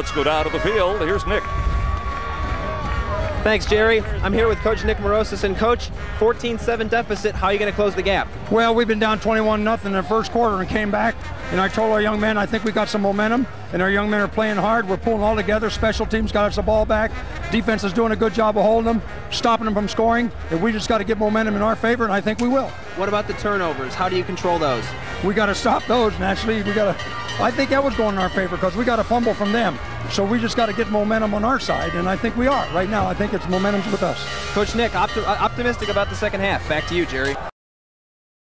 Let's go down to the field. Here's Nick. Thanks, Jerry. I'm here with Coach Nick Mourouzis. And, Coach, 14-7 deficit. How are you going to close the gap? Well, we've been down 21 nothing in the first quarter and came back. And I told our young men I think we got some momentum, and our young men are playing hard. We're pulling all together. Special teams got us the ball back. Defense is doing a good job of holding them, stopping them from scoring. And we just got to get momentum in our favor, and I think we will. What about the turnovers? How do you control those? We got to stop those. Naturally, we got to. I think that was going in our favor because we got a fumble from them. So we just got to get momentum on our side, and I think we are right now. I think it's momentum's with us. Coach Nick, opti- optimistic about the second half. Back to you, Jerry.